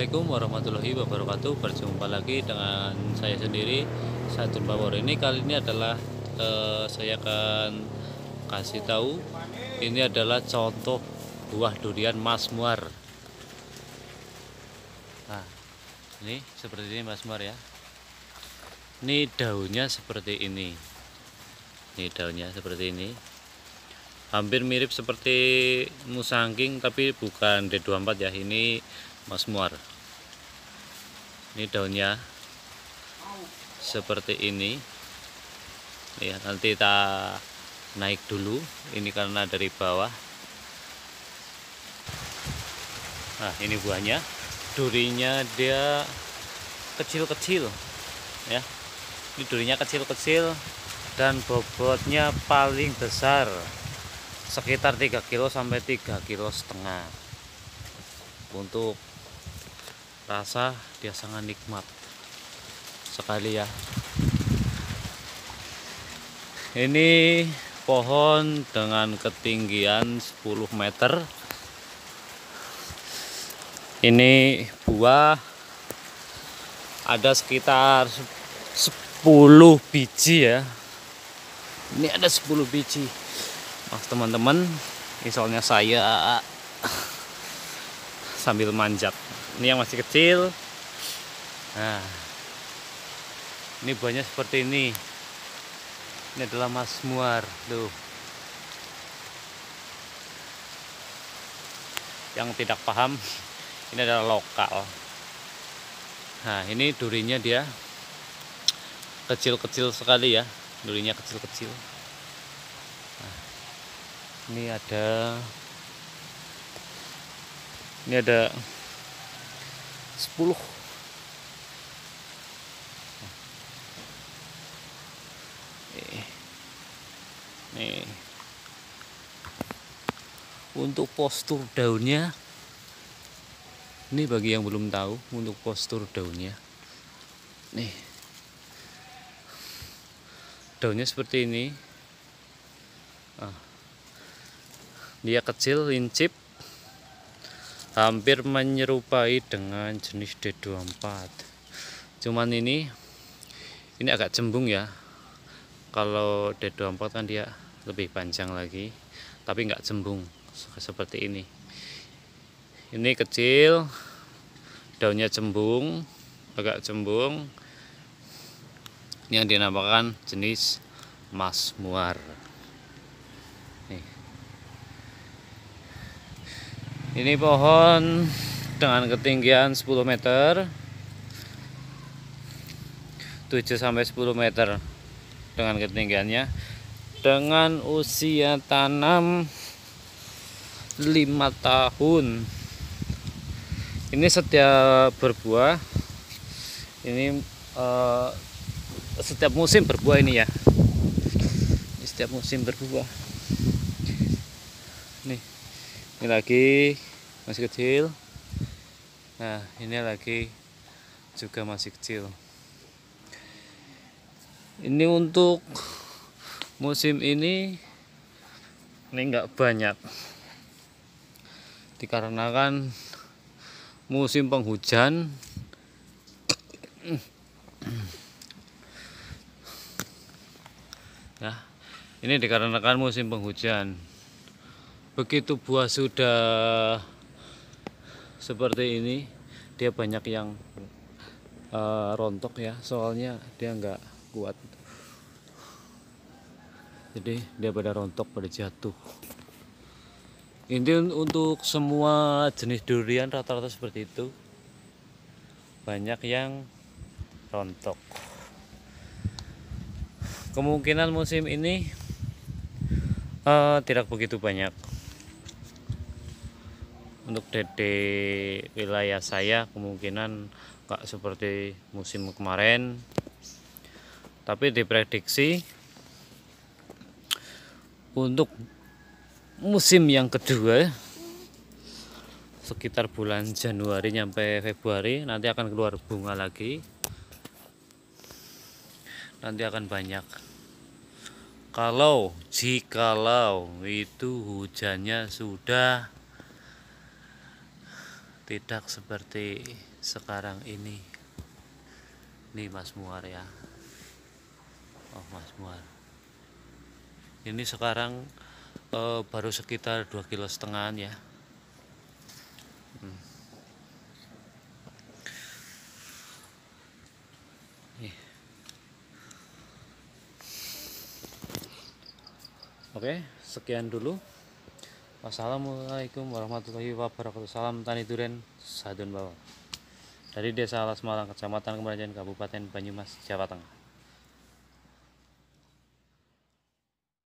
Assalamualaikum warahmatullahi wabarakatuh. Berjumpa lagi dengan saya sendiri. Satun Bawor ini kali ini adalah eh, Saya akan kasih tahu. Ini adalah contoh buah durian masmuar Nah ini seperti ini masmuar ya. Ini daunnya seperti ini. Ini daunnya seperti ini. Hampir mirip seperti musangking tapi bukan D24 ya. Ini masmuar ini daunnya seperti ini. Ya nanti kita naik dulu. Ini karena dari bawah. Nah ini buahnya. Durinya dia kecil-kecil ya. Ini durinya kecil-kecil dan bobotnya paling besar sekitar 3 kilo sampai 3 kilo setengah. Untuk rasa dia sangat nikmat sekali ya. Ini pohon dengan ketinggian 10 meter. Ini buah. Ada sekitar 10 biji ya. Ini ada 10 biji. Mas teman-teman misalnya saya sambil manjat. Ini yang masih kecil nah ini buahnya seperti ini. Ini adalah mas muar tuh. Yang tidak paham ini adalah lokal. Nah ini durinya dia. Kecil-kecil sekali ya durinya kecil-kecil. Ini ada ini ada 10 nih. Untuk postur daunnya ini bagi yang belum tahu untuk postur daunnya. Nih. Daunnya seperti ini. Ah. Dia kecil lincip hampir menyerupai dengan jenis D24 cuman ini ini agak cembung ya kalau D24 kan dia lebih panjang lagi tapi nggak cembung seperti ini. Ini kecil daunnya cembung agak cembung ini yang dinamakan jenis mas muar. Ini pohon dengan ketinggian 10 meter 7 sampai 10 meter dengan ketinggiannya. Dengan usia tanam 5 tahun. Ini setiap berbuah. Ini uh, setiap musim berbuah ini ya. Ini setiap musim berbuah. Nih ini lagi masih kecil. Nah ini lagi juga masih kecil ini untuk musim ini ini enggak banyak. Dikarenakan musim penghujan. Nah ini dikarenakan musim penghujan. Begitu buah sudah seperti ini dia banyak yang uh, rontok ya. Soalnya dia nggak kuat jadi dia pada rontok pada jatuh. Ini untuk semua jenis durian rata-rata seperti itu banyak yang rontok. Kemungkinan musim ini uh, tidak begitu banyak. Untuk DD wilayah saya kemungkinan nggak seperti musim kemarin tapi diprediksi untuk musim yang kedua sekitar bulan Januari sampai Februari nanti akan keluar bunga lagi. Nanti akan banyak. Kalau jikalau itu hujannya sudah tidak seperti sekarang ini. Nih Mas Muar ya Oh Mas Muar ini sekarang eh, baru sekitar 2 kilo setengah ya hmm. Oke, sekian dulu. Wassalamualaikum warahmatullahi wabarakatuh. Salam Tani Duren, Sadun Bawah. Dari Desa Alas Malang, Kecamatan Kemerajaan, Kabupaten Banyumas, Jawa Tengah.